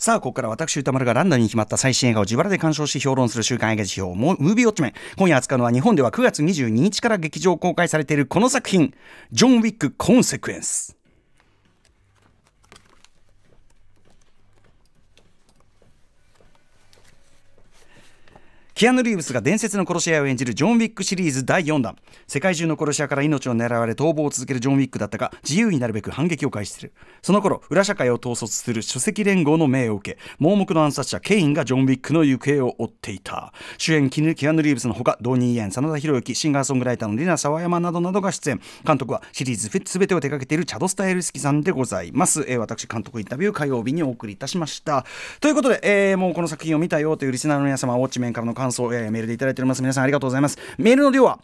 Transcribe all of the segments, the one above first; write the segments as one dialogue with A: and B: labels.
A: さあ、ここから私、歌丸がランダムに決まった最新映画を自腹で鑑賞し評論する週刊映画辞表、ムービーウォッチメン。今夜扱うのは日本では9月22日から劇場公開されているこの作品、ジョン・ウィック・コンセクエンス。キアヌ・リーブスが伝説の殺し屋を演じるジョン・ウィックシリーズ第4弾。世界中の殺し屋から命を狙われ逃亡を続けるジョン・ウィックだったが自由になるべく反撃を開始する。その頃裏社会を統率する書籍連合の命を受け盲目の暗殺者ケインがジョン・ウィックの行方を追っていた。主演キアヌ・リーブスのほかドニー・イエン真田広之シンガーソングライターのリナ・沢山などなどが出演。監督はシリーズ全てを手掛けているチャド・スタイルスキさんでございます、えー、私監督インタビュー火曜日にお送りいたしました。ということで、えー、もうこの作品を見たよというリスナーの皆様ウォッチメンからの感想、えー、メールでいただいております。皆さんありがとうございます。メールの量は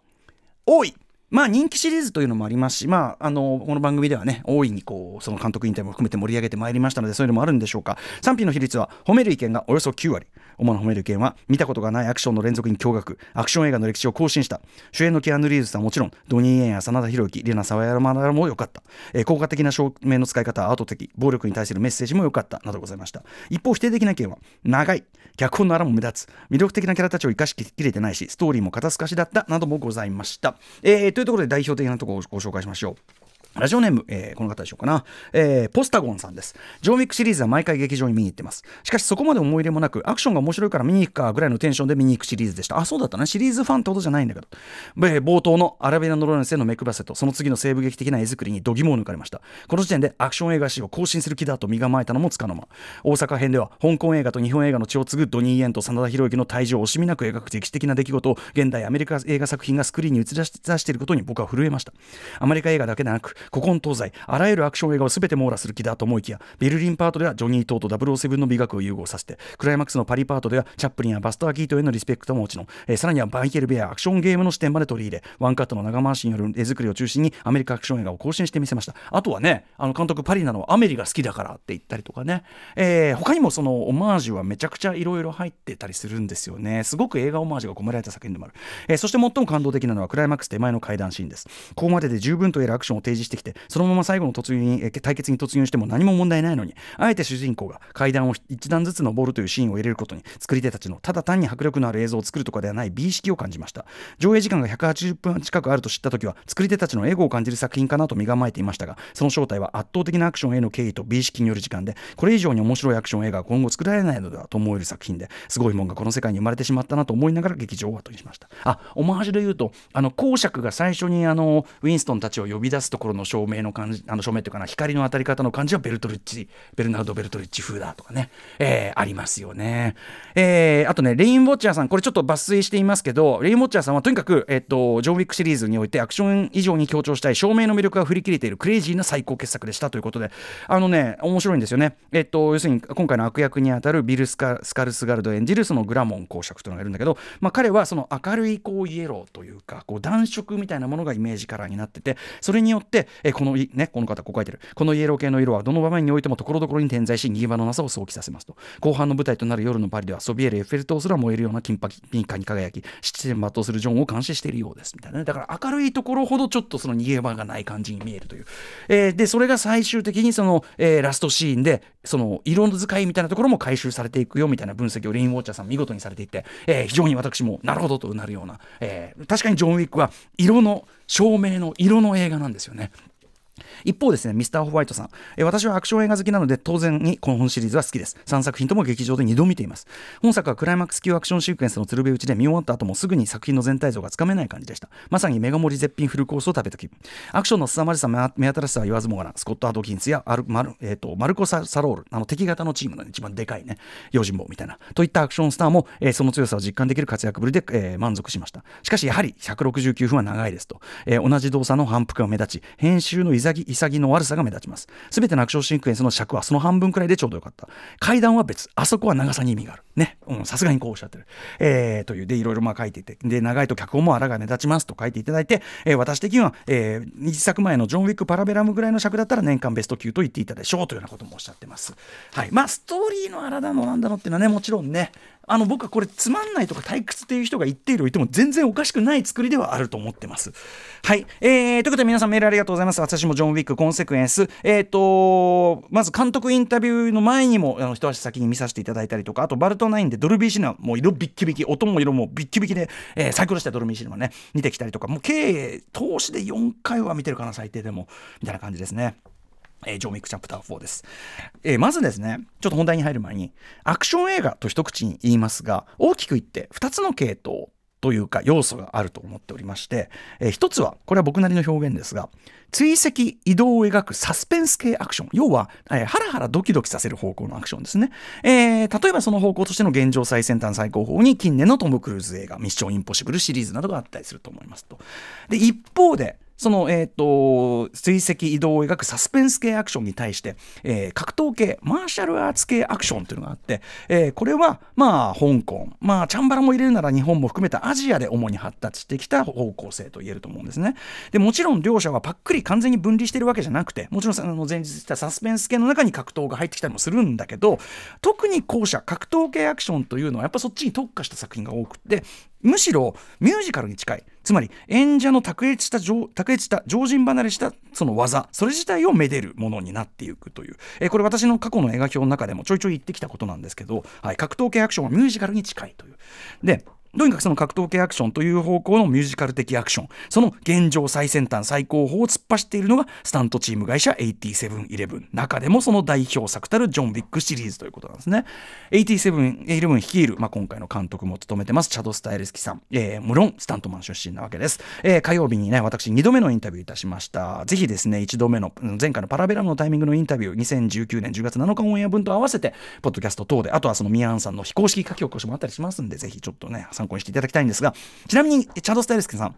A: 多い。まあ人気シリーズというのもありますし、まあ、あのこの番組ではね大いにこうその監督インタビューも含めて盛り上げてまいりましたのでそういうのもあるんでしょうか。賛否の比率は褒める意見がおよそ9割主な褒める意見は見たことがないアクションの連続に驚愕。アクション映画の歴史を更新した。主演のキアヌ・リーズさんもちろんドニー・エンや真田広之リナ・沢山らも良かった、えー、効果的な照明の使い方はアート的暴力に対するメッセージも良かった。などございました。一方否定的な意見は長い。脚本の荒も目立つ。魅力的なキャラたちを生かしきれてないしストーリーも肩透かしだった。などもございました、えー、というところで代表的なところをご紹介しましょう。ラジオネーム、えー、この方でしょうかな、えー、ポスタゴンさんです。ジョン・ウィックシリーズは毎回劇場に見に行ってます。しかしそこまで思い入れもなく、アクションが面白いから見に行くかぐらいのテンションで見に行くシリーズでした。あ、そうだったね。シリーズファンってことじゃないんだけど。えー、冒頭のアラビアのロレンスへの目配せと、その次の西部劇的な絵作りに度肝を抜かれました。この時点でアクション映画史を更新する気だと身構えたのもつかの間。大阪編では、香港映画と日本映画の血を継ぐドニー・イエンと真田広之の退場を惜しみなく描く歴史的な出来事を、現代アメリカ映画作品がスクリーンに映し出していることに僕は震えました。アメリカ映画だけでなく、古今東西、あらゆるアクション映画を全て網羅する気だと思いきやベルリンパートではジョニー・トーと007の美学を融合させてクライマックスのパリパートではチャップリンやバスター・キートへのリスペクトももちろん、えー、さらにはバイケル・ベアアクションゲームの視点まで取り入れワンカットの長回しによる絵作りを中心にアメリカアクション映画を更新してみせましたあとはねあの監督パリなのはアメリが好きだからって言ったりとかね、えー、他にもそのオマージュはめちゃくちゃいろいろ入ってたりするんですよね。すごく映画オマージュが込められた作品でもある、えー、そして最も感動的なのはクライマックス手前の階段シーンです。ここまでで十分といえるアクションを提示してきてそのまま最後の突入に、対決に突入しても何も問題ないのにあえて主人公が階段を一段ずつ登るというシーンを入れることに作り手たちのただ単に迫力のある映像を作るとかではない美意識を感じました。上映時間が180分近くあると知った時は作り手たちのエゴを感じる作品かなと身構えていましたがその正体は圧倒的なアクションへの敬意と美意識による時間でこれ以上に面白いアクション映画が今後作られないのではと思える作品ですごいもんがこの世界に生まれてしまったなと思いながら劇場を後にしました。あオマージュで言うとあの公爵が最初にあのウィンストンたちを呼び出すところの照明の感じあの照明というかな光の当たり方の感じはベルトルッチベルナルド・ベルトルッチ風だとかね、えー、ありますよね、えー、あとねレインウォッチャーさんこれちょっと抜粋していますけどレインウォッチャーさんはとにかく、えっと、ジョン・ウィックシリーズにおいてアクション以上に強調したい照明の魅力が振り切れているクレイジーな最高傑作でしたということで。あのね面白いんですよね。えっと要するに今回の悪役にあたるビルスカ・スカルスガルド演じるそのグラモン公爵というのがいるんだけど、まあ、彼はその明るいこうイエローというかこう暖色みたいなものがイメージカラーになっててそれによってえこのねこの方こう書いてる。このイエロー系の色はどの場面においてもところどころに点在し逃げ場のなさを想起させますと。後半の舞台となる夜のパリではソビエルエッフェル塔すら燃えるような金ピンカに輝き七点抜刀するジョンを監視しているようです。みたいな。ねだから明るいところほどちょっとその逃げ場がない感じに見えるという、えー、でそれが最終的にその、えー、ラストシーンでその色の使いみたいなところも回収されていくよみたいな分析をレインウォッチャーさん見事にされていて、えー、非常に私もなるほどとうなるような、えー、確かにジョン・ウィックは色の照明の色の映画なんですよね。一方ですね、ミスターホワイトさん、私はアクション映画好きなので当然にこの本シリーズは好きです。3作品とも劇場で2度見ています。本作はクライマックス級アクションシークエンスの鶴瓶打ちで見終わった後もすぐに作品の全体像がつかめない感じでした。まさにメガ盛り絶品フルコースを食べた気分。アクションの凄まじさ、目新しさは言わずもがな、スコット・アドキンスやアルマル,、えーと、マルコサ・ロール、あの敵型のチームの一番でかいね、用心棒みたいな、といったアクションスターも、えー、その強さを実感できる活躍ぶりで、えー、満足しました。しかしやはり169分は長いですと、えー、同じ動作の反復が目立ち、編集の潔の悪さが目立ちます。すべてのアクションシークエンスの尺はその半分くらいでちょうどよかった。階段は別、あそこは長さに意味がある。ね、うんさすがにこうおっしゃってる。えー、という、で、いろいろまあ書いていて、で、長いと脚本も荒が目立ちますと書いていただいて、えー、私的には、えー、2作前のジョン・ウィック・パラベラムぐらいの尺だったら年間ベスト級と言っていたでしょうというようなこともおっしゃってます。はい。まあ、ストーリーの荒だのなんだのっていうのはね、もちろんね、あの僕はこれつまんないとか退屈っていう人が言っているいても全然おかしくない作りではあると思ってます。はい、えー、ということで皆さんメールありがとうございます。私もジョン・ウィックコンセクエンスえっ、ー、とまず監督インタビューの前にもあの一足先に見させていただいたりとかあとバルトナインでドルビーシネマもう色ビッキビキ音も色もビッキビキで、えー、サイクルしたドルビーシネマね見てきたりとかもう計投資で4回は見てるかな最低でも。みたいな感じですね。えー、ジョー・ミック・チャプター4です、えー、まずですねちょっと本題に入る前にアクション映画と一口に言いますが大きく言って2つの系統というか要素があると思っておりまして、えー、一つはこれは僕なりの表現ですが追跡移動を描くサスペンス系アクション。要は、えー、ハラハラドキドキさせる方向のアクションですね、えー、例えばその方向としての現状最先端最高峰に近年のトム・クルーズ映画「ミッション・インポッシブル」シリーズなどがあったりすると思いますと。で一方でその、えっ、ー、と、追跡移動を描くサスペンス系アクションに対して、えー、格闘系、マーシャルアーツ系アクションというのがあって、えー、これは、まあ、香港、まあ、チャンバラも入れるなら日本も含めたアジアで主に発達してきた方向性と言えると思うんですね。で、もちろん両者はパックリ完全に分離してるわけじゃなくて、もちろんあの前日したサスペンス系の中に格闘が入ってきたりもするんだけど、特に後者、格闘系アクションというのはやっぱそっちに特化した作品が多くて、むしろミュージカルに近い。つまり演者の卓越した卓越した常人離れしたその技。それ自体をめでるものになっていくという、えー、これ私の過去の映画表の中でもちょいちょい言ってきたことなんですけど、はい、格闘系アクションはミュージカルに近いという。でとにかくその格闘系アクションという方向のミュージカル的アクション、その現状最先端最高峰を突っ走っているのがスタントチーム会社8711。中でもその代表作たるジョン・ウィックシリーズということなんですね。8711率いる、まあ、今回の監督も務めてます、チャド・スタイルスキさん。えー、無論、スタントマン出身なわけです。えー、火曜日にね、私2度目のインタビューいたしました。ぜひですね、1度目の、前回のパラベラムのタイミングのインタビュー、2019年10月7日オンエア分と合わせて、ポッドキャスト等で、あとはそのミヤンさんの非公式書き起こしもあったりしますんで、ぜひちょっとね、参考にしていただきたいんですが、ちなみに、チャード・スタイルスケさん、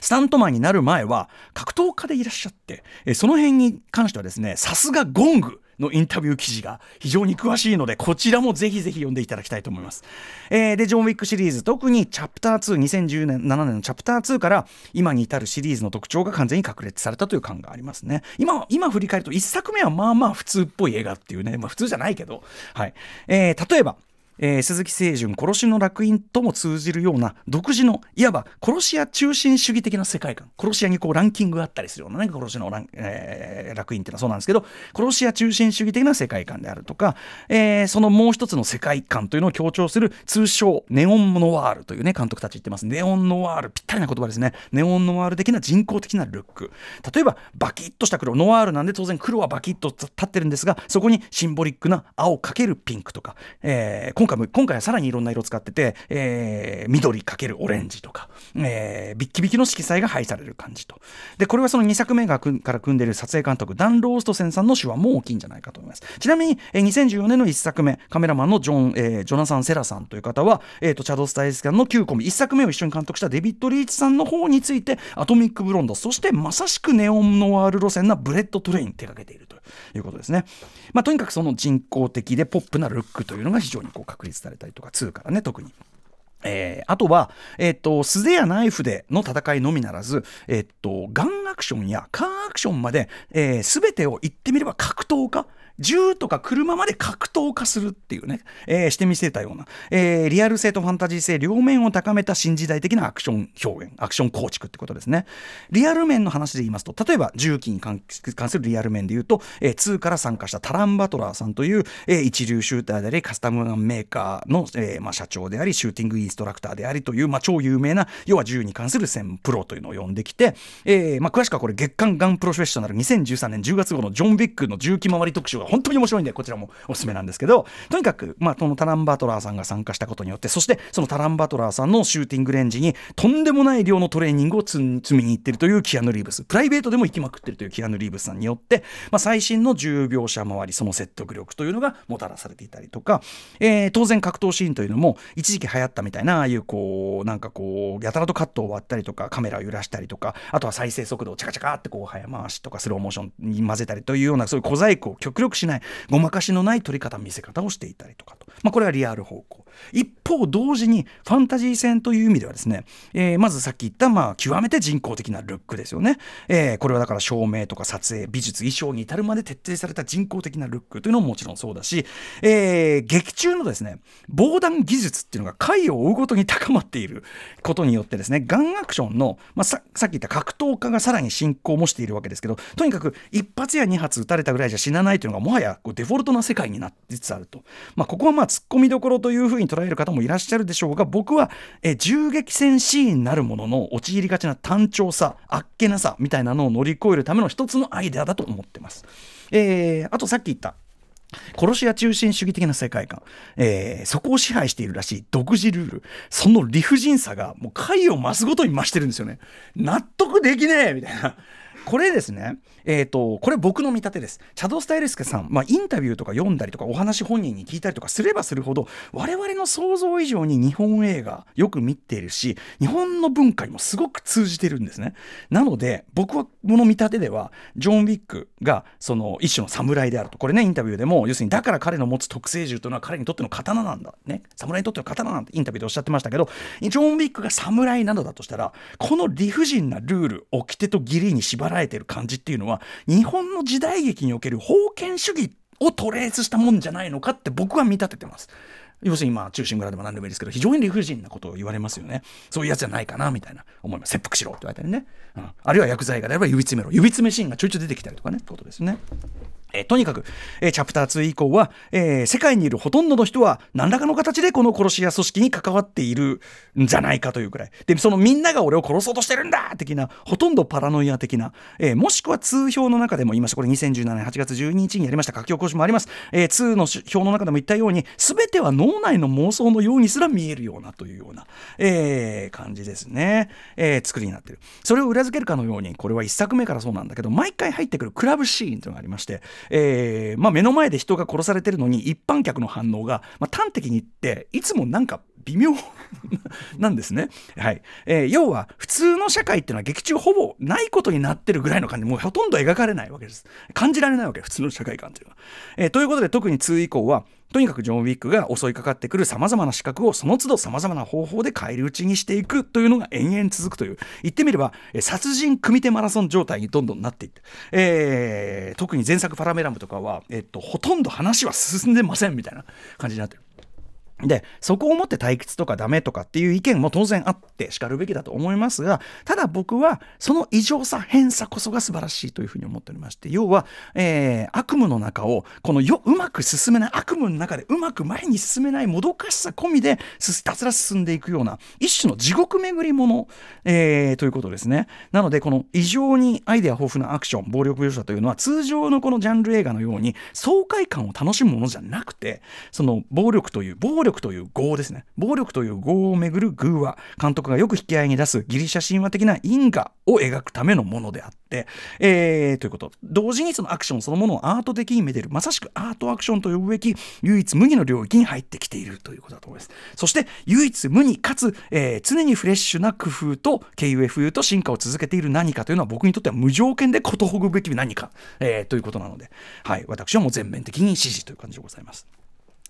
A: スタントマンになる前は格闘家でいらっしゃって、えその辺に関してはですね、さすがゴングのインタビュー記事が非常に詳しいので、こちらもぜひぜひ読んでいただきたいと思います。えー、で、ジョン・ウィックシリーズ、特にチャプター2、2017年のチャプター2から今に至るシリーズの特徴が完全に確立されたという感がありますね。今、今振り返ると1作目はまあまあ普通っぽい映画っていうね、まあ普通じゃないけど、はい。えー、例えば、えー、鈴木清純殺しの楽園とも通じるような独自のいわば殺し屋中心主義的な世界観。殺し屋にこうランキングがあったりするようなね殺しのラン、えー、楽園っていうのはそうなんですけど殺し屋中心主義的な世界観であるとか、えー、そのもう一つの世界観というのを強調する通称ネオンノワールというね監督たち言ってます。ネオンノワールぴったりな言葉ですね。ネオンノワール的な人工的なルック。例えばバキッとした黒。ノワールなんで当然黒はバキッと立ってるんですがそこにシンボリックな青かけるピンクとか、えー、今回も今回はさらにいろんな色使ってて、えー、緑かけるオレンジとか、えー、ビッキビキの色彩が配される感じと。で、これはその2作目がから組んでいる撮影監督、ダン・ローストセンさんの手腕も大きいんじゃないかと思います。ちなみに、えー、2014年の1作目、カメラマンのジョン、えー、ジョナサン・セラさんという方は、えーと、チャド・スタイスキャンの9コミ、1作目を一緒に監督したデビッド・リーチさんの方について、アトミック・ブロンド、そしてまさしくネオンノワール路線なブレット・トレイン手掛けているということですね。まあ、とにかくその人工的でポップなルックというのが非常にこう確立されたりとか、2からね、特に。えー、あとは、えっ、ー、と、素手やナイフでの戦いのみならず、えっ、ー、と、ガンアクションやカーアクションまで、えー、全てを言ってみれば格闘化銃とか車まで格闘化するっていうね、えー、してみせたような、えー、リアル性とファンタジー性両面を高めた新時代的なアクション表現、アクション構築ってことですね。リアル面の話で言いますと、例えば重機に関するリアル面で言うと、えー、2から参加したタラン・バトラーさんという、えー、一流シューターであり、カスタムガンメーカーの、えーまあ、社長であり、シューティングインストラクターでありという、まあ、超有名な、要は銃に関する専プロというのを呼んできて、えーまあ、詳しくはこれ月刊ガンプロフェッショナル2013年10月号のジョン・ビックの重機回り特集が本当に面白いんで、こちらもおすすめなんですけど、とにかく、まあ、このタラン・バトラーさんが参加したことによって、そしてそのタラン・バトラーさんのシューティングレンジにとんでもない量のトレーニングを積みに行ってるというキアヌ・リーブス、プライベートでも行きまくってるというキアヌ・リーブスさんによって、まあ、最新の10秒車周り、その説得力というのがもたらされていたりとか、えー、当然格闘シーンというのも、一時期流行ったみたいな、ああいうこう、なんかこう、やたらとカットを割ったりとか、カメラを揺らしたりとか、あとは再生速度をチャカチャカってこう早回しとかスローモーションに混ぜたりというような、そういう小細工を極力しないごまかしのない取り方見せ方をしていたりとかと、まあ、これはリアル方向。一方同時にファンタジー戦という意味ではですね、えー、まずさっき言ったまあ極めて人工的なルックですよね、えー、これはだから照明とか撮影美術衣装に至るまで徹底された人工的なルックというのももちろんそうだし、えー、劇中のですね防弾技術っていうのが回を追うごとに高まっていることによってですねガンアクションの、まあ、ささっき言った格闘家がさらに進行もしているわけですけどとにかく一発や二発撃たれたぐらいじゃ死なないというのがもはやこうデフォルトな世界になりつつあると、まあ、ここはまあ突っ込みどころというふうにに捉える方もいらっしゃるでしょうが僕はえ銃撃戦シーンなるものの陥りがちな単調さあっけなさみたいなのを乗り越えるための一つのアイデアだと思ってます。えー、あとさっき言った殺し屋中心主義的な世界観、えー、そこを支配しているらしい独自ルール、その理不尽さがもう回を増すごとに増してるんですよね。納得できねえみたいな。これですね、えーと、これ僕の見立てです。チャド・スタイルスケさん、まあ、インタビューとか読んだりとかお話本人に聞いたりとかすればするほど我々の想像以上に日本映画よく見ているし日本の文化にもすごく通じてるんですね。なので僕はこの見立てではジョン・ウィックがその一種の侍であるとこれねインタビューでも要するにだから彼の持つ特性銃というのは彼にとっての刀なんだ、ね、侍にとっての刀なんてインタビューでおっしゃってましたけどジョン・ウィックが侍なのだとしたらこの理不尽なルール掟と義理に縛らえてる感じっていうのは日本の時代劇における封建主義をトレースしたもんじゃないのかって僕は見立ててます。要するにまあ中心蔵でも何でもいいですけど非常に理不尽なことを言われますよね。そういうやつじゃないかなみたいな思います。切腹しろって言われたりね、うん、あるいは薬剤がであれば指詰めろ。指詰めシーンがちょいちょい出てきたりとかねってことですね。えとにかく、え、チャプター2以降は、えー、世界にいるほとんどの人は何らかの形でこの殺し屋組織に関わっているんじゃないかというくらい。でそのみんなが俺を殺そうとしてるんだ的なほとんどパラノイア的な、えー、もしくは通表の中でも言いました。これ2017年8月12日にやりました。書き起こしもあります、えー、2の表の中でも言ったように全ては脳内の妄想のようにすら見えるようなというような、えー、感じですね、えー、作りになってる。それを裏付けるかのようにこれは1作目からそうなんだけど毎回入ってくるクラブシーンというのがありましてえーまあ、目の前で人が殺されてるのに一般客の反応が、まあ、端的に言っていつもなんか微妙なんですね。はい。えー、要は、普通の社会っていうのは劇中ほぼないことになってるぐらいの感じ、もうほとんど描かれないわけです。感じられないわけ、普通の社会観というのは。えー、ということで、特に2以降は、とにかくジョン・ウィックが襲いかかってくるさまざまな資格をその都度さまざまな方法で返り討ちにしていくというのが延々続くという言ってみれば殺人組手マラソン状態にどんどんなっていって、えー、特に前作「パラメラム」とかは、えっと、ほとんど話は進んでませんみたいな感じになってる。でそこをもって退屈とかダメとかっていう意見も当然あってしかるべきだと思いますがただ僕はその異常さ変さこそが素晴らしいというふうに思っておりまして要は、えー、悪夢の中をこのようまく進めない悪夢の中でうまく前に進めないもどかしさ込みでひたすら進んでいくような一種の地獄巡りもの、えー、ということですね。なのでこの異常にアイデア豊富なアクション暴力描写というのは通常のこのジャンル映画のように爽快感を楽しむものじゃなくてその暴力という暴力力という業ですね。暴力という業をめぐる偶話。監督がよく引き合いに出すギリシャ神話的な因果を描くためのものであって、えー、ということ。同時にそのアクションそのものをアート的にめでる。まさしくアートアクションと呼ぶべき唯一無二の領域に入ってきているということだと思います。そして唯一無二かつ、えー、常にフレッシュな工夫と KUFU と進化を続けている何かというのは僕にとっては無条件でことほぐべき何か、えー、ということなので、はい、私はもう全面的に支持という感じでございます。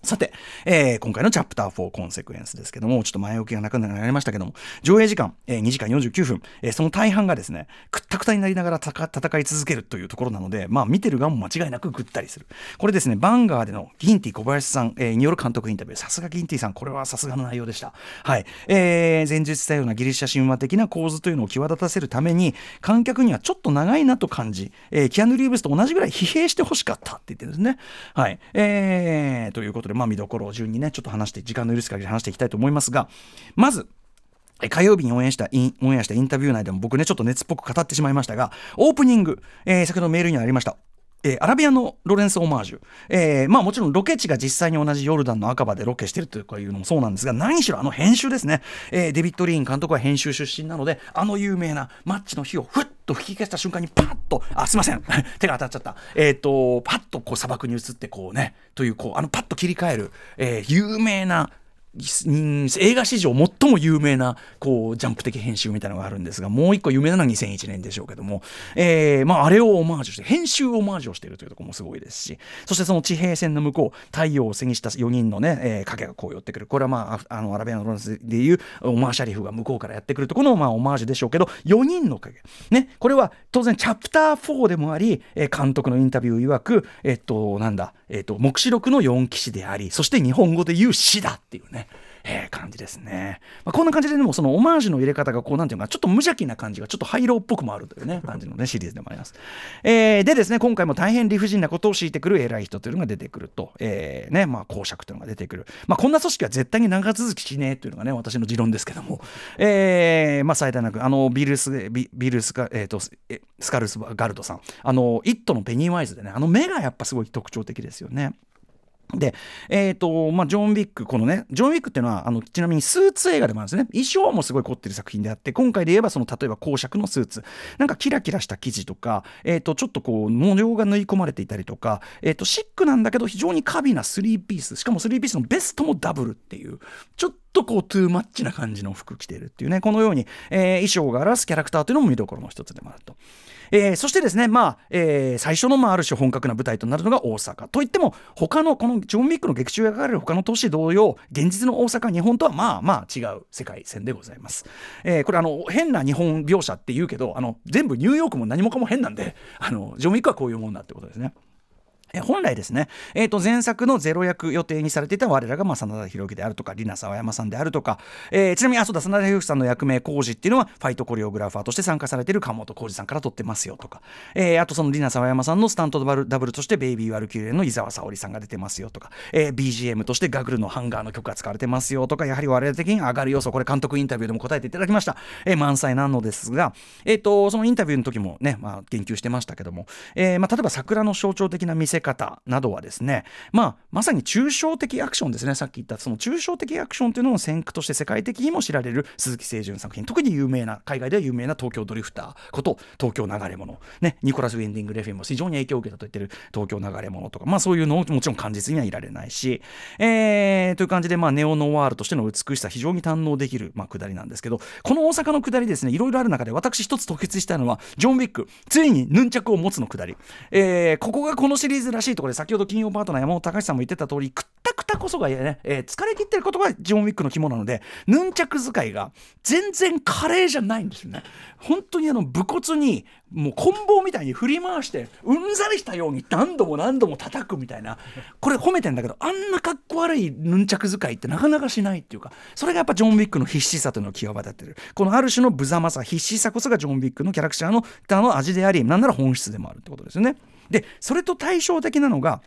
A: さて、えー、今回のチャプター4コンセクエンスですけども、ちょっと前置きがなくなりましたけども、上映時間、えー、2時間49分、えー、その大半がですね、くったくたになりながら戦い続けるというところなので、まあ見てる側も間違いなくぐったりする。これですね、バンガーでのギンティ小林さん、えー、による監督インタビュー、さすがギンティさん、これはさすがの内容でした。はい。えー、前述したようなギリシャ神話的な構図というのを際立たせるために、観客にはちょっと長いなと感じ、えー、キアヌ・リーブスと同じぐらい疲弊してほしかったって言ってるんですね。はい。えー、ということで、まあ見どころを順にねちょっと話して時間の許す限り話していきたいと思いますがまず火曜日に応援したインオンエアしたインタビュー内でも僕ねちょっと熱っぽく語ってしまいましたがオープニング、えー、先ほどメールにありましたえー、アラビアのロレンス・オマージュ、えー、まあもちろんロケ地が実際に同じヨルダンの赤羽でロケしてるというのもそうなんですが何しろあの編集ですね、えー、デビッド・リーン監督は編集出身なのであの有名なマッチの火をふっと吹き消した瞬間にパッとあすいません。手が当たっちゃった。えっ、ー、とパッとこう砂漠に映ってこうねというこうあのパッと切り替える、えー、有名な映画史上最も有名なこうジャンプ的編集みたいなのがあるんですがもう一個有名なのは2001年でしょうけども、えーまあ、あれをオマージュして編集オマージュをしているというところもすごいですしそしてその地平線の向こう太陽を背にした4人のね、えー、影がこう寄ってくる。これはまああのアラビアのロンスでいうオマーシャリフが向こうからやってくるところのまあオマージュでしょうけど4人の影、ね、これは当然チャプター4でもあり、えー、監督のインタビュー曰くえっとなんだ、えっと、黙示録の4騎士でありそして日本語で言う死だっていうね。えー、感じですね。まあ、こんな感じででもそのオマージュの入れ方がこうなんていうかちょっと無邪気な感じがちょっとハイローっぽくもあるというね感じのねシリーズでもあります。えー、でですね今回も大変理不尽なことを強いてくる偉い人というのが出てくると、えー、ねまあ公爵というのが出てくる。まあこんな組織は絶対に長続きしねえというのがね私の持論ですけども、えー、まあ最大なくあのビルスビビルスカえっ、ー、とスカルスガルドさんあのイットのペニーワイズでねあの目がやっぱすごい特徴的ですよね。で、えーとまあ、ジョン・ウィック、このね、ジョン・ウィックっていうのは、あのちなみにスーツ映画でもあるんですね。衣装もすごい凝ってる作品であって、今回で言えば、その例えば公爵のスーツ、なんかキラキラした生地とか、えー、とちょっとこう、模様が縫い込まれていたりとか、えー、とシックなんだけど、非常にカビなスリーピース、しかもスリーピースのベストもダブルっていう、ちょっとこう、トゥーマッチな感じの服着てるっていうね、このように、えー、衣装が表すキャラクターというのも見どころの一つでもあると。えー、そしてですね、まあえー、最初の、まあ、ある種本格な舞台となるのが大阪。といっても他のこのジョン・ウィックの劇中描かれる他の都市同様現実の大阪日本とはまあまあ違う世界線でございます、えー、これあの変な日本描写って言うけどあの全部ニューヨークも何もかも変なんであのジョン・ウィックはこういうもんだってことですね。本来ですね、えー、と前作のゼロ役予定にされていた我らが、まあ、真田広之であるとか、里奈沢山さんであるとか、えー、ちなみに、あ、そうだ、真田広之さんの役名、浩二っていうのは、ファイトコリオグラファーとして参加されている鎌本浩二さんから撮ってますよとか、えー、あとその里奈沢山さんのスタントダブルダブルとして、ベイビー・ワルキューレの伊沢沙織さんが出てますよとか、えー、BGM としてガグルのハンガーの曲が使われてますよとか、やはり我々的に上がる要素、これ監督インタビューでも答えていただきました、えー、満載なのですが、えーと、そのインタビューの時もね、まあ、言及してましたけども、えーまあ、例えば桜の象徴的な見せ方などはですね、まあ、まさに抽象的アクションですね。さっき言ったその抽象的アクションというのを先駆として世界的にも知られる鈴木清純作品。特に有名な海外では有名な東京ドリフター。こと東京流れ物、ね、ニコラス・ウィンディング・レフィンも非常に影響を受けたと言ってる東京流れ物とか、まあ、そういうのをもちろん感実にはいられないし、えー、という感じで、まあ、ネオノワールとしての美しさ非常に堪能できる、まあ、下りなんですけどこの大阪の下りですねいろいろある中で私一つ特筆したのはジョン・ウィック。ついにヌンチャクを持つの下り、えー、ここがこのシリーズらしいところで先ほど金曜パートナー山本匠晃さんも言ってた通りくったくたこそがね、えー、疲れ切ってることがジョン・ウィックの肝なのでヌンチャク使いが全然華麗じゃないんですよね。本当にあの武骨にもう棍棒みたいに振り回してうんざりしたように何度も何度も叩くみたいなこれ褒めてんだけどあんなかっこ悪いヌンチャク使いってなかなかしないっていうかそれがやっぱジョン・ウィックの必死さというのを際立ってるこのある種の無様さ必死さこそがジョン・ウィックのキャラクターのの味でありなんなら本質でもあるってことですよね。でそれと対照的なのが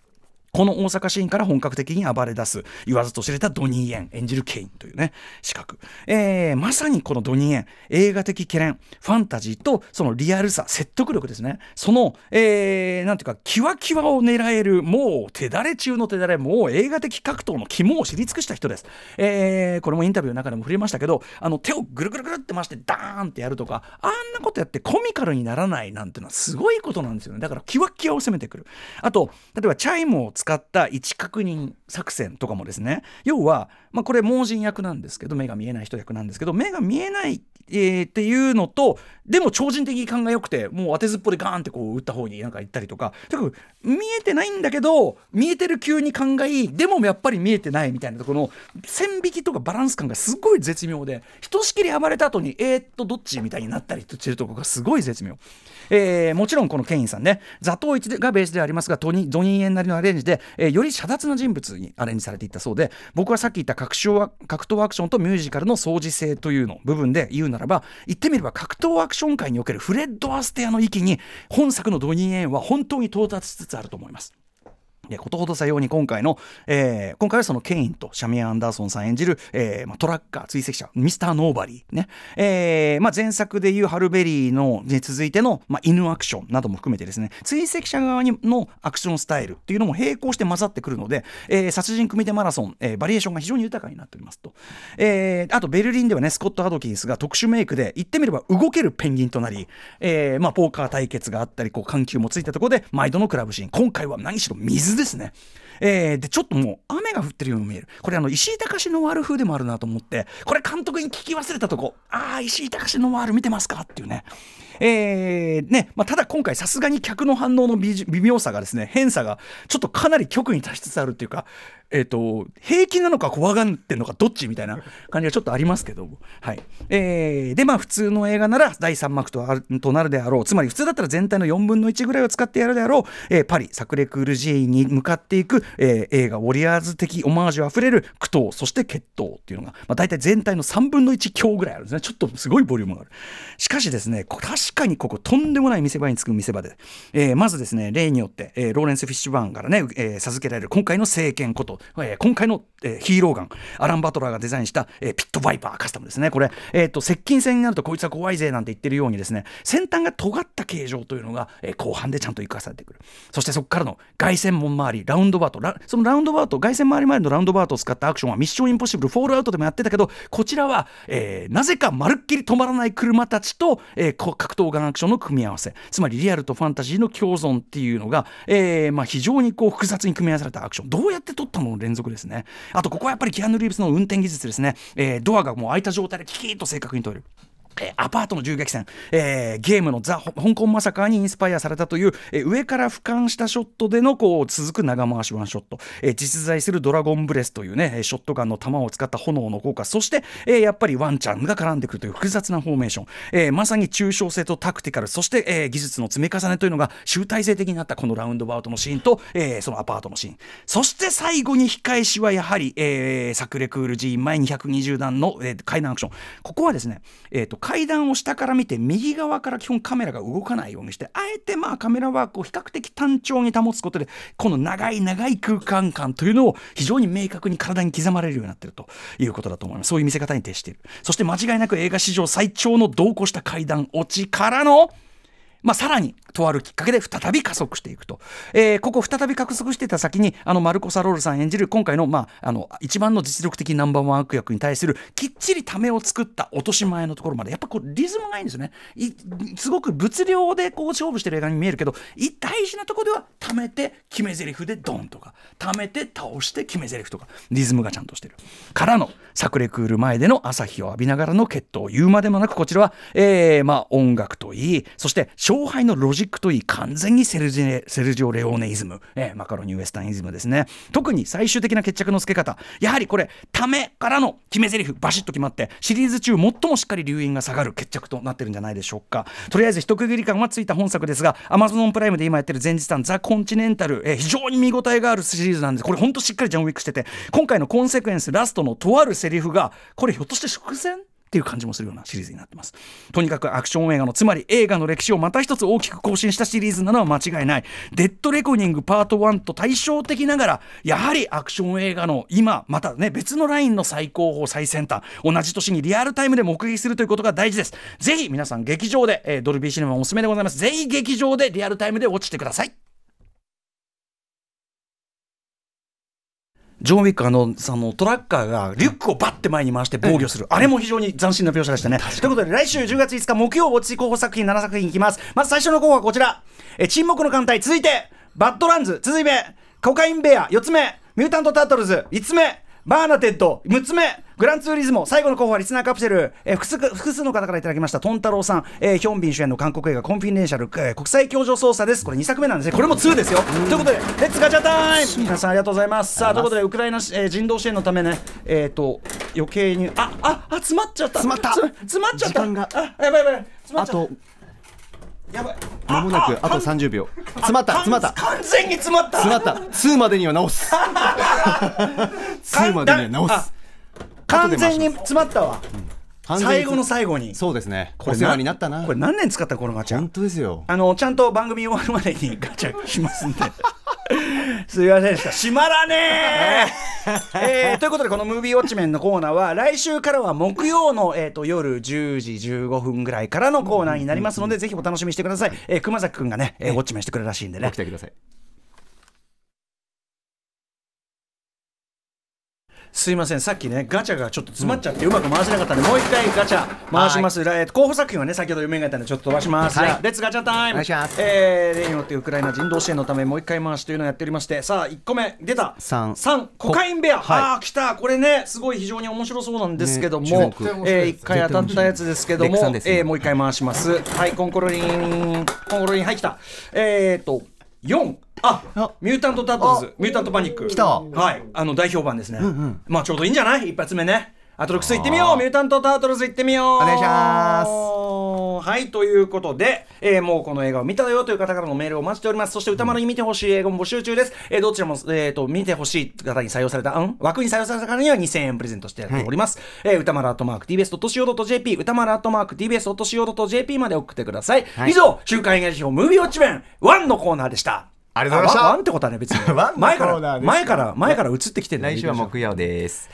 A: この大阪シーンから本格的に暴れ出す。言わずと知れたドニー・エン。演じるケインというね。資格、えー、まさにこのドニー・エン。映画的懸念ファンタジーとそのリアルさ説得力ですね。その、えー、なんていうかキワキワを狙えるもう手だれ中の手だれもう映画的格闘の肝を知り尽くした人です、えー、これもインタビューの中でも触れましたけどあの手をぐるぐるぐるって回してダーンってやるとかあんなことやってコミカルにならないなんていうのはすごいことなんですよね。だからキワキワを攻めてくる。あと例えばチャイムを使使った位置確認作戦とかもですね要は、まあ、これ盲人役なんですけど目が見えない人役なんですけど目が見えない、えー、っていうのとでも超人的に勘が良くてもう当てずっぽでガーンってこう打った方になんか行ったりとかとにかく見えてないんだけど見えてる急に勘がいいでもやっぱり見えてないみたいなところの線引きとかバランス感がすごい絶妙でひとしきり暴れた後にえー、っとどっちみたいになったりしてるとこがすごい絶妙。えー、もちろんこのケインさんね座頭市がベースではありますがドニドニーエンなりのアレンジで、えー、より遮奪な人物にアレンジされていったそうで僕はさっき言った格闘格闘アクションとミュージカルの相似性というの部分で言うならば言ってみれば格闘アクション界におけるフレッド・アステアの域に本作のドニーエンは本当に到達しつつあると思います。ことほどさように今回の、えー、今回はそのケインとシャミアン・アンダーソンさん演じる、えーまあ、トラッカー追跡者ミスター・ノーバリーね、えーまあ、前作でいうハルベリーのに続いての、まあ、犬アクションなども含めてですね追跡者側にのアクションスタイルっていうのも並行して混ざってくるので、えー、殺人組手マラソン、えー、バリエーションが非常に豊かになっておりますと、えー、あとベルリンではねスコット・アドキンスが特殊メイクで言ってみれば動けるペンギンとなり、えーまあ、ポーカー対決があったりこう緩急もついたところで毎度のクラブシーン。今回は何しろ水ですね。えー、でちょっともう雨が降ってるように見える。これあの石井隆のワール風でもあるなと思ってこれ監督に聞き忘れたとこああ石井隆のワール見てますか？っていうね。えーねまあ、ただ今回さすがに客の反応の微妙さがですね偏差がちょっとかなり極に達しつつあるっていうかえーと、平気なのか怖がってんのかどっちみたいな感じがちょっとありますけど、はい。えー、でまあ普通の映画なら第3幕ととなるであろう。つまり普通だったら全体の4分の1ぐらいを使ってやるであろう、えー、パリサクレクール寺院に向かっていく、えー、映画ウォリアーズ的オマージュあふれる苦闘そして決闘っていうのが、まあ、大体全体の3分の1強ぐらいあるんですね。ちょっとすごいボリュームがある。しかしですね確かにこことんでもない見せ場につく見せ場で、えー、まずですね例によって、えー、ローレンス・フィッシュバーンからね、えー、授けられる今回の聖剣こと、えー、今回のえー、ヒーローガンタラン・バトラーがデザインした、えー、ピットバイパーカスタムですね。これ、えーと、接近戦になるとこいつは怖いぜなんて言ってるようにですね先端が尖った形状というのが、えー、後半でちゃんと生かされてくる。そしてそこからの凱旋門周りラウンドアバウト。そのラウンドアバウト凱旋周り周りのラウンドアバウトを使ったアクションはミッションインポッシブルフォールアウトでもやってたけどこちらは、えー、なぜかまるっきり止まらない車たちと、えー、格闘ガンアクションの組み合わせ。つまりリアルとファンタジーの共存っていうのが、えーまあ、非常にこう複雑に組み合わされたアクション。どうやって撮ったのの連続ですね。あとここはやっぱりキアヌ・リーブスの運転技術ですね、えー、ドアがもう開いた状態でキキッと正確に撮れる。アパートの銃撃戦、えー、ゲームのザ・香港マサカーにインスパイアされたという、えー、上から俯瞰したショットでのこう続く長回しワンショット、え、実在するドラゴンブレスというねショットガンの弾を使った炎の効果。そして、え、やっぱりワンちゃんが絡んでくるという複雑なフォーメーション、え、まさに抽象性とタクティカル。そして、え、技術の積み重ねというのが集大成的になったこのラウンドバウトのシーンと、え、そのアパートのシーン。そして最後に控えしはやはり、えー、サクレクール寺院前220段の、えー、階段アクション。ここはですね、えーと階段を下から見て右側から基本カメラが動かないようにしてあえてまあカメラワークを比較的単調に保つことでこの長い長い空間感というのを非常に明確に体に刻まれるようになっているということだと思います。そういう見せ方に徹している。そして間違いなく映画史上最長の同行した階段落ちからのまあ、さらにとあるきっかけで再び加速していくと、えー、ここ再び加速していた先にあのマルコ・サロールさん演じる今回の,、まあ、あの一番の実力的ナンバーワン悪役に対するきっちりためを作った落とし前のところまでやっぱこうリズムがいいんですよね。すごく物量でこう勝負してる映画に見えるけど大事なところではためて決め台詞でドンとかためて倒して決め台詞とかリズムがちゃんとしてる。からのサクレクール前での朝日を浴びながらの決闘。言うまでもなくこちらは、えーまあ、音楽といいそして勝敗のロジックといい完全にセルジオ・レオネイズム、え、マカロニウエスタンイズムですね。特に最終的な決着のつけ方。やはりこれためからの決め台詞バシッと決まってシリーズ中最もしっかり留飲が下がる決着となってるんじゃないでしょうか。とりあえず一区切り感はついた本作ですが Amazon プライムで今やってる前日談ザ・コンチネンタル、えー、非常に見応えがあるシリーズなんです。これほんとしっかりジャンウィックしてて今回のコンセクエンスラストのとあるセリフがこれひょっとして伏線？っていう感じもするようなシリーズになってます。とにかくアクション映画のつまり映画の歴史をまた一つ大きく更新したシリーズなのは間違いない。デッドレコニングパート1と対照的ながらやはりアクション映画の今またね別のラインの最高峰最先端同じ年にリアルタイムで目撃するということが大事です。ぜひ皆さん劇場で、えー、ドルビーシネマおすすめでございます。ぜひ劇場でリアルタイムで落ちてください。ジョン・ウィックあのそのトラッカーがリュックをバッて前に回して防御する、あれも非常に斬新な描写でしたね。ということで来週10月5日木曜落ち候補作品7作品いきます。まず最初の候補はこちら。え沈黙の艦隊続いてバッドランズ。続いてコカインベア4つ目。ミュータント・タートルズ5つ目。バーナデット6つ目グランツーリスモ最後の候補はリスナーカプセル、えー、複数複数の方からいただきました。トンタロウさん、えー、ヒョンビン主演の韓国映画コンフィデンシャル、えー、国際協調捜査です。これ2作目なんですね。これも2ですよ。ということでレッツガチャタイム皆さんありがとうございます。さあということでウクライナ、えー、人道支援のためね。えっ、ー、と余計にあああ詰まっちゃった。
B: 詰まった。
A: 詰まっちゃった。
B: 時間が。
A: あやばいやばい。詰まっちゃった。
B: やばい。まもなくあと30秒。詰まった詰まった。
A: 完全に詰まった。
B: 詰まった。2までには直す。2までには直す
A: 完全に詰まったわ、最後の最後に。
B: そうですね。これ世話になったな。
A: これ何年使ったこのガチャ？
B: 本当ですよ。
A: あのちゃんと番組終わるまでにガチャしますんで。すいませんでした。閉まらねー、えー、ということでこの「ムービーウォッチメン」のコーナーは来週からは木曜の、えーと、夜10時15分ぐらいからのコーナーになりますので、ぜひお楽しみにしてください、えー、熊崎君がね、えー、ウォッチメンしてくれるらしいんでね。
B: 来てください
A: すいません。さっきねガチャがちょっと詰まっちゃってうまく回せなかったんで、もう一回ガチャ回します、えー候補作品はね先ほど読めなかったんでちょっと飛ばします、
B: はい。
A: レッツガチャタイム。
B: お願いします。
A: えー例によってウクライナ人道支援のためもう一回回しというのをやっておりましてさあ1個目出た。
B: 三。
A: 三。コカインベア、
B: はい。
A: ああ来た。これねすごい非常に面白そうなんですけども、
B: ね
A: えー、1回当たったやつですけども
B: ね。
A: えーもう一回回します。はいコンコロリン。コンコロリンはい来た。えー、と4あ
B: あ。
A: ミュータント・タートルズミュータント・パニック
B: 来た。
A: はい。あの代表版ですね、まあちょうどいいんじゃない？一発目ねアトロックス行ってみようミュータント・タートルズ行ってみよう。
B: お願いします。
A: はいということで、えーもうこの映画を見たよという方からのメールをお待ちしております。そして歌丸に見てほしい映画も募集中です、えーどちらも、えー、と見てほしい方に採用された、うん、枠に採用された方には2000円プレゼントしてやっております、えー歌丸アットマーク TBS.CO.JP 歌丸アットマーク TBS.CO.JP まで送ってください、
B: はい。
A: 以上週刊映画辞表ムービーウォッチメン1のコーナーでした。
B: ありがとうございました。
A: ワンってことはね別に。前から前から前から移ってきてる
B: 来週は木曜です